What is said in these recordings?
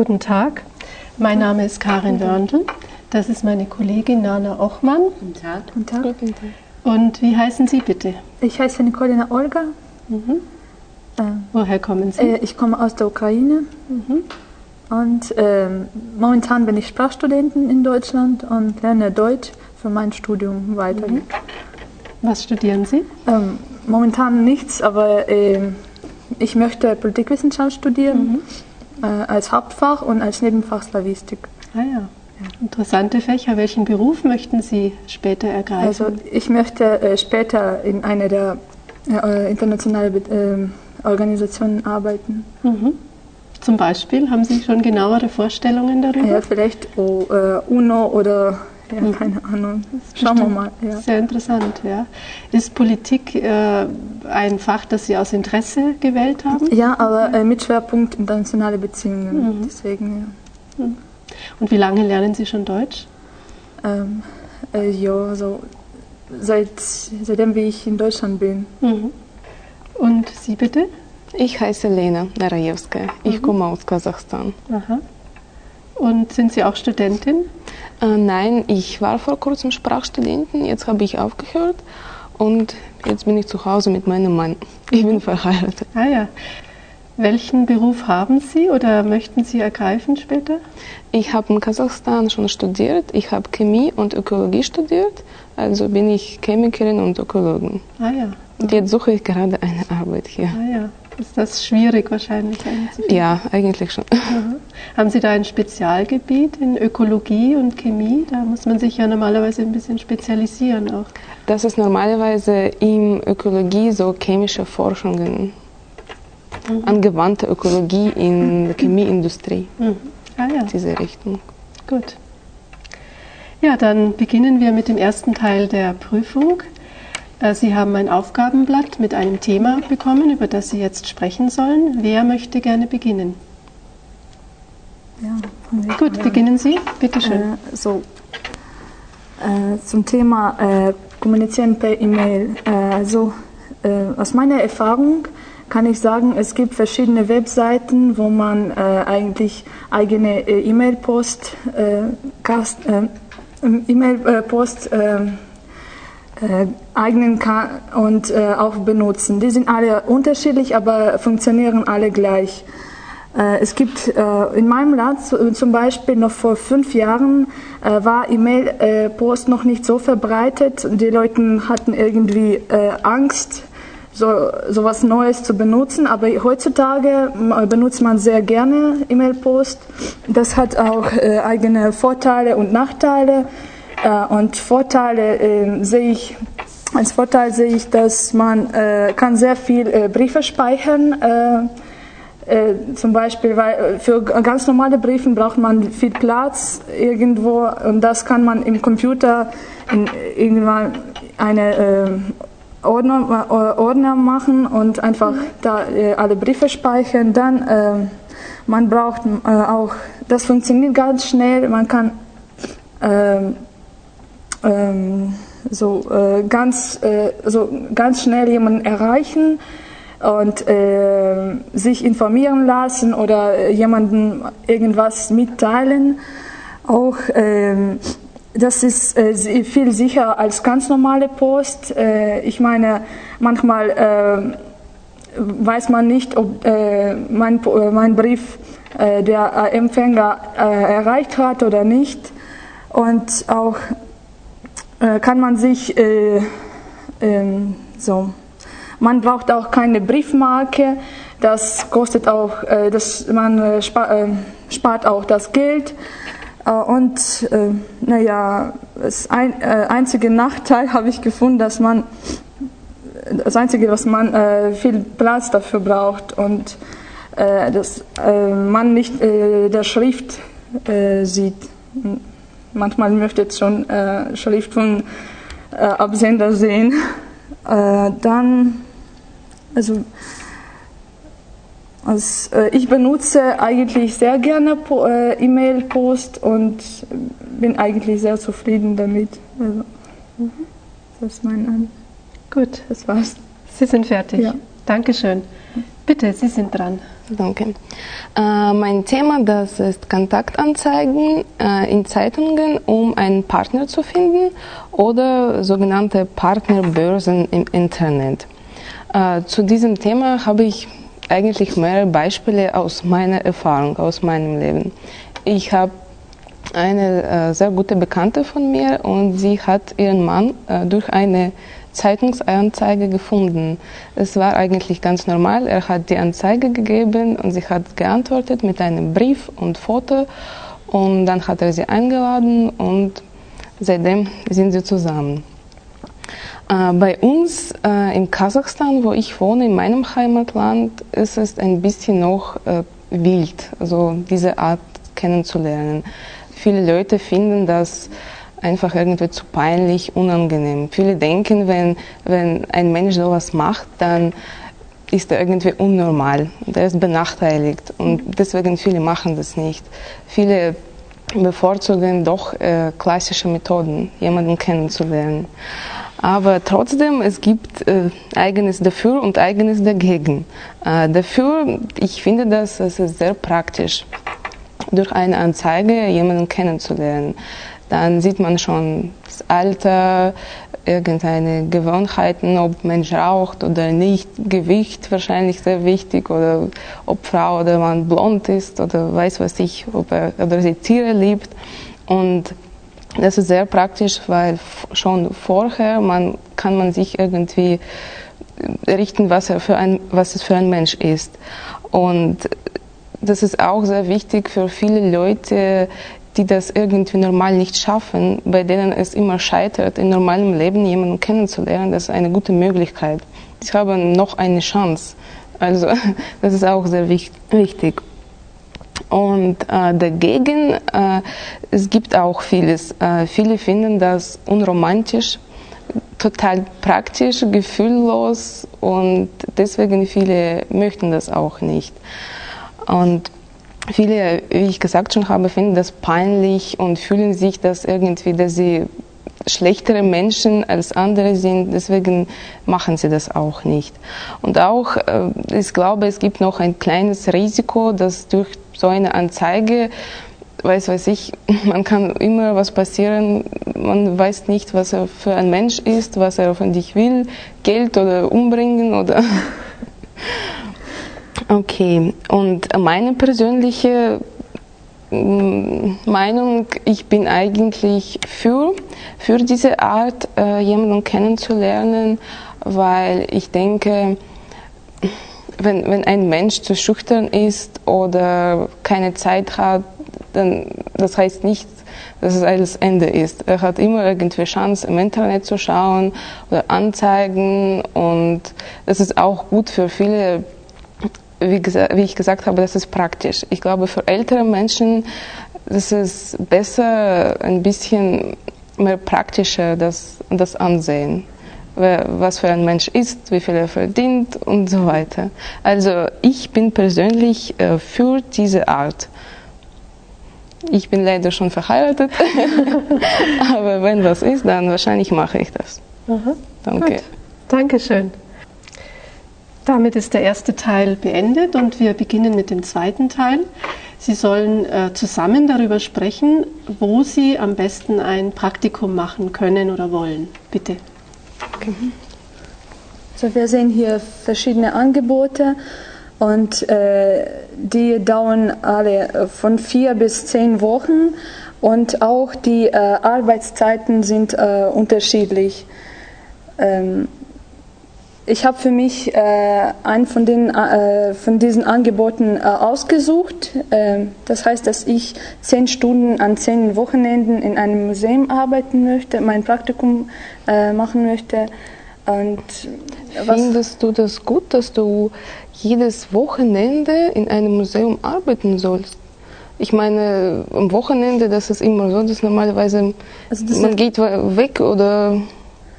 Guten Tag, mein Name ist Karin Wörndl. Das ist meine Kollegin Nana Ochmann. Guten Tag. Guten Tag. Guten Tag. Und wie heißen Sie bitte? Ich heiße Nikolina Olga. Mhm. Äh, Woher kommen Sie? äh, ich komme aus der Ukraine. Und ähm, momentan bin ich Sprachstudentin in Deutschland und lerne Deutsch für mein Studium weiter. Was studieren Sie? Ähm, momentan nichts, aber ähm, ich möchte Politikwissenschaft studieren äh, als Hauptfach und als Nebenfach Slavistik. Ah ja. Interessante Fächer. Welchen Beruf möchten Sie später ergreifen? Also ich möchte äh, später in einer der äh, internationalen ähm, Organisationen arbeiten. mhm. Zum Beispiel, haben Sie schon genauere Vorstellungen darüber? Ja, vielleicht oh, äh, UNO oder ja, keine Ahnung. Schauen wir mal. Ja. Sehr interessant, ja. Ist Politik äh, ein Fach, das Sie aus Interesse gewählt haben? ja, aber äh, mit Schwerpunkt internationale Beziehungen. Deswegen, Und wie lange lernen Sie schon Deutsch? ja. Ähm, äh, ja, so seit, seitdem wie ich in Deutschland bin. Mhm. Und Sie bitte? Ich heiße Lena Narajewska. Ich komme aus Kasachstan. Aha. Und sind Sie auch Studentin? Äh, nein, ich war vor kurzem Sprachstudentin, jetzt habe ich aufgehört und jetzt bin ich zu Hause mit meinem Mann. Ich bin verheiratet. Ah ja. Welchen Beruf haben Sie oder möchten Sie ergreifen später? Ich habe in Kasachstan schon studiert. Ich habe Chemie und Ökologie studiert, also bin ich Chemikerin und Ökologin. Ah ja. Und jetzt suche ich gerade eine Arbeit hier. Ah ja. Ist das schwierig wahrscheinlich? Ja, eigentlich schon. Aha. Haben Sie da ein Spezialgebiet in Ökologie und Chemie? Da muss man sich ja normalerweise ein bisschen spezialisieren auch. Das ist normalerweise in Ökologie so chemische Forschungen, angewandte Ökologie in der Chemieindustrie, Mhm. Ah ja, diese Richtung. gut. Ja, dann beginnen wir mit dem ersten Teil der Prüfung. Äh, Sie haben ein Aufgabenblatt mit einem Thema bekommen, über das Sie jetzt sprechen sollen. Wer möchte gerne beginnen? Ja, Gut, an. beginnen Sie. Bitte schön. Äh, so, äh, zum Thema äh, Kommunizieren per E-Mail. Äh, also, äh, aus meiner Erfahrung kann ich sagen, es gibt verschiedene Webseiten, wo man eigentlich eigene E-Mail-Post, E-Mail-Post äh, äh, eignen kann und äh, auch benutzen. Die sind alle unterschiedlich, aber funktionieren alle gleich. Äh, Es gibt äh, in meinem Land zu- zum Beispiel noch vor fünf Jahren äh, war E-Mail-Post noch nicht so verbreitet. Die Leute hatten irgendwie äh, Angst, so sowas Neues zu benutzen. Aber heutzutage benutzt man sehr gerne E-Mail-Post. Das hat auch äh, eigene Vorteile und Nachteile. Äh, und Vorteile äh, sehe ich als Vorteil sehe ich, dass man äh, kann sehr viel äh, Briefe speichern. Äh, äh, zum Beispiel, weil für ganz normale Briefe braucht man viel Platz irgendwo und das kann man im Computer in irgendwann eine äh, Ordner, äh, Ordner machen und einfach da äh, alle Briefe speichern. Dann man braucht auch, das funktioniert ganz schnell. Man kann ähm, so äh, ganz äh, so ganz schnell jemanden erreichen und äh, sich informieren lassen oder jemandem irgendwas mitteilen. Auch ähm, das ist äh, viel sicherer als ganz normale Post. Äh, ich meine, manchmal äh, weiß man nicht, ob mein, mein Brief der Empfänger erreicht hat oder nicht. Und auch äh, kann man sich äh, ähm, so, man braucht auch keine Briefmarke. Das kostet auch, äh, das, man äh, spa, äh, spart auch das Geld. Äh, und äh, naja, das ein, einzige Nachteil habe ich gefunden, dass man das Einzige, was man viel Platz dafür braucht und dass man nicht der Schrift sieht. Manchmal möchte ich schon äh, Schrift von äh, Absender sehen. Äh, dann, also, als, äh, ich benutze eigentlich sehr gerne Po- äh, E-Mail-Post und bin eigentlich sehr zufrieden damit. Also, Das ist mein An Gut, Das war's. Sie sind fertig. Ja. Dankeschön. Bitte, Sie sind dran. Danke. Äh, mein Thema, das ist Kontaktanzeigen äh, in Zeitungen, um einen Partner zu finden oder sogenannte Partnerbörsen im Internet. Äh, zu diesem Thema habe ich eigentlich mehrere Beispiele aus meiner Erfahrung, aus meinem Leben. Ich habe eine äh, sehr gute Bekannte von mir und sie hat ihren Mann äh, durch eine Zeitungsanzeige gefunden. Es war eigentlich ganz normal. Er hat die Anzeige gegeben und sie hat geantwortet mit einem Brief und Foto. Und dann hat er sie eingeladen und seitdem sind sie zusammen. Äh, bei uns äh, in Kasachstan, wo ich wohne, in meinem Heimatland, ist es ein bisschen noch äh, wild, also diese Art kennenzulernen. Viele Leute finden das einfach irgendwie zu peinlich, unangenehm. Viele denken, wenn, wenn ein Mensch sowas macht, dann ist er irgendwie unnormal, der ist benachteiligt und deswegen viele machen das nicht. Viele bevorzugen doch äh, klassische Methoden, jemanden kennenzulernen. Aber trotzdem, es gibt äh, eigenes dafür und eigenes dagegen. Äh, dafür, ich finde, dass es ist sehr praktisch, durch eine Anzeige jemanden kennenzulernen dann sieht man schon das Alter, irgendeine Gewohnheiten, ob Mensch raucht oder nicht, Gewicht wahrscheinlich sehr wichtig oder ob Frau oder Mann blond ist oder weiß was ich, ob er oder sie Tiere liebt und das ist sehr praktisch, weil schon vorher man, kann man sich irgendwie richten, was, er für ein, was es für ein Mensch ist. Und das ist auch sehr wichtig für viele Leute, die das irgendwie normal nicht schaffen, bei denen es immer scheitert, in normalem Leben jemanden kennenzulernen, das ist eine gute Möglichkeit. Sie haben noch eine Chance. Also das ist auch sehr wichtig. Und äh, dagegen, äh, es gibt auch vieles. Äh, viele finden das unromantisch, total praktisch, gefühllos und deswegen viele möchten das auch nicht. Und Viele, wie ich gesagt schon habe, finden das peinlich und fühlen sich, dass irgendwie, dass sie schlechtere Menschen als andere sind, deswegen machen sie das auch nicht. Und auch, äh, ich glaube, es gibt noch ein kleines Risiko, dass durch so eine Anzeige, weiß weiß ich, man kann immer was passieren, man weiß nicht, was er für ein Mensch ist, was er von dich will, Geld oder umbringen oder Okay, und meine persönliche mm, Meinung, ich bin eigentlich für, für diese Art, äh, jemanden kennenzulernen, weil ich denke, wenn, wenn ein Mensch zu schüchtern ist oder keine Zeit hat, dann das heißt nicht, dass es alles Ende ist. Er hat immer irgendwie Chance, im Internet zu schauen oder Anzeigen und das ist auch gut für viele wie, wie ich gesagt habe, das ist praktisch. Ich glaube, für ältere Menschen das ist besser, ein bisschen mehr praktischer das, das Ansehen. Was für ein Mensch ist, wie viel er verdient und so weiter. Also ich bin persönlich äh, für diese Art. Ich bin leider schon verheiratet, aber wenn was ist, dann wahrscheinlich mache ich das. Aha. Danke. Gut. Dankeschön. Damit ist der erste Teil beendet und wir beginnen mit dem zweiten Teil. Sie sollen äh, zusammen darüber sprechen, wo Sie am besten ein Praktikum machen können oder wollen. Bitte. Okay. So, wir sehen hier verschiedene Angebote und äh, die dauern alle von vier bis zehn Wochen und auch die äh, Arbeitszeiten sind äh, unterschiedlich. Ähm, ich habe für mich äh, einen von, den, äh, von diesen Angeboten äh, ausgesucht. Ähm, das heißt, dass ich zehn Stunden an zehn Wochenenden in einem Museum arbeiten möchte, mein Praktikum äh, machen möchte. Und Findest du das gut, dass du jedes Wochenende in einem Museum arbeiten sollst? Ich meine, am Wochenende, das ist immer so, dass normalerweise also das man geht weg oder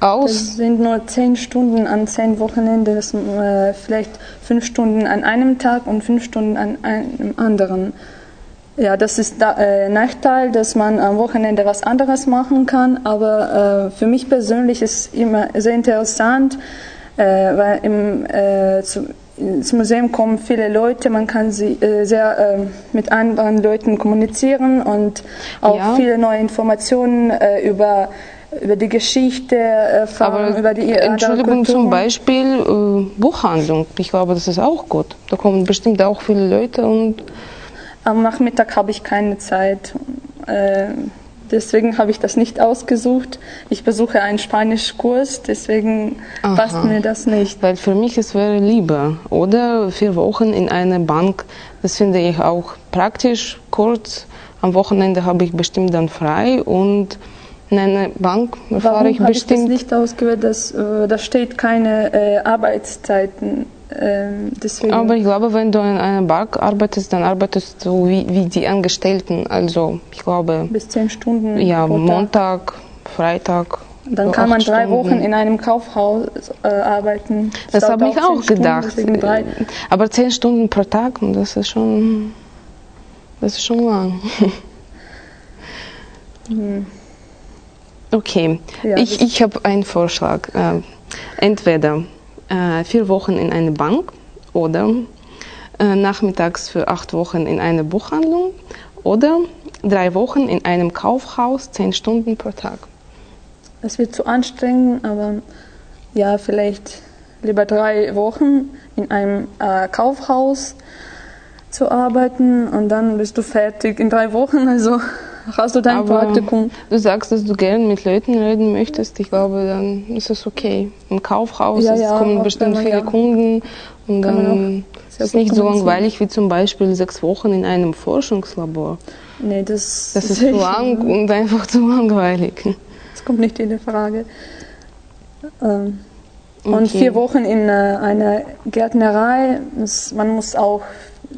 aus? Das sind nur zehn Stunden an zehn Wochenenden, das sind äh, vielleicht fünf Stunden an einem Tag und fünf Stunden an einem anderen. Ja, das ist der äh, Nachteil, dass man am Wochenende was anderes machen kann, aber äh, für mich persönlich ist es immer sehr interessant, äh, weil im, äh, zu, ins Museum kommen viele Leute, man kann sie äh, sehr äh, mit anderen Leuten kommunizieren und auch Ja. viele neue Informationen äh, über, über die Geschichte erfahren, Aber über die andere Entschuldigung, zum Beispiel äh, Buchhandlung. Ich glaube, das ist auch gut. Da kommen bestimmt auch viele Leute und Am Nachmittag habe ich keine Zeit. Äh, deswegen habe ich das nicht ausgesucht. Ich besuche einen Spanischkurs, deswegen Aha. passt mir das nicht. weil für mich es wäre lieber. Oder vier Wochen in einer Bank. Das finde ich auch praktisch, kurz. Am Wochenende habe ich bestimmt dann frei und in einer Bank erfahre Warum ich habe ich das bestimmt. nicht ausgewählt? Das, äh, da steht keine äh, Arbeitszeiten. Ähm. Aber ich glaube, wenn du in einer Bank arbeitest, dann arbeitest du wie, wie die Angestellten. Also ich glaube, bis zehn Stunden ja. Montag, Freitag. Dann kann man drei Stunden. Wochen in einem Kaufhaus äh, arbeiten. Das dauert habe ich auch Stunden, gedacht. drei. Aber zehn Stunden pro Tag, das ist schon, das ist schon lang. Okay, Ja, ich, ich habe einen Vorschlag. Äh, entweder äh, vier Wochen in eine Bank oder äh, nachmittags für acht Wochen in eine Buchhandlung oder drei Wochen in einem Kaufhaus, zehn Stunden pro Tag. Es wird zu anstrengend, aber ja, vielleicht lieber drei Wochen in einem äh, Kaufhaus zu arbeiten und dann bist du fertig in drei Wochen. Also hast du dein Aber Praktikum. Du sagst, dass du gerne mit Leuten reden möchtest. Ich glaube, dann ist es okay. Im Kaufhaus Ja, es ja, kommen bestimmt man- viele ja. Kunden und dann ist es nicht so langweilig wie zum Beispiel sechs Wochen in einem Forschungslabor. Nee, das, Das ist zu lang und einfach zu langweilig. Das kommt nicht in die Frage. Ähm, Und Okay. vier Wochen in äh, einer Gärtnerei, man muss auch,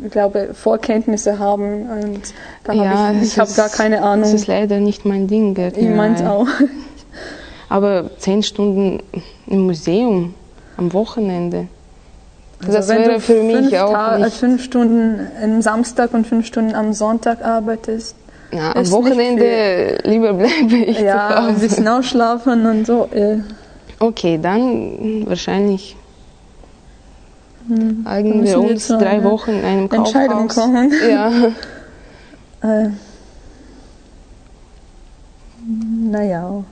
ich glaube, Vorkenntnisse haben. Und da ja, hab ich ich habe gar keine Ahnung. Das ist leider nicht mein Ding. Ich Gärtnerei. meins auch. Aber zehn Stunden im Museum am Wochenende. das Also wenn wäre du für mich auch Ta- äh, nicht. fünf Stunden am Samstag und fünf Stunden am Sonntag arbeitest. Ja, am Wochenende lieber bleibe ich Ja, zu ein Hause. bisschen ausschlafen und so. Okay, dann wahrscheinlich hm, eigen müssen wir uns drei Wochen in einem Entscheidung Kaufhaus. kommen. Ja, Äh, naja.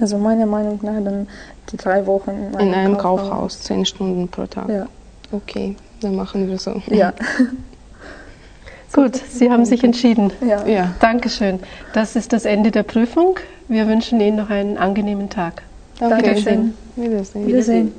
Also meiner Meinung nach dann die drei Wochen in einem, in einem Kaufhaus, zehn Stunden pro Tag. Ja. Okay, dann machen wir so. Ja. Gut, Sie haben sich entschieden. ja. Ja. Dankeschön. Das ist das Ende der Prüfung. Wir wünschen Ihnen noch einen angenehmen Tag. Danke. Dankeschön. Wiedersehen. Wiedersehen.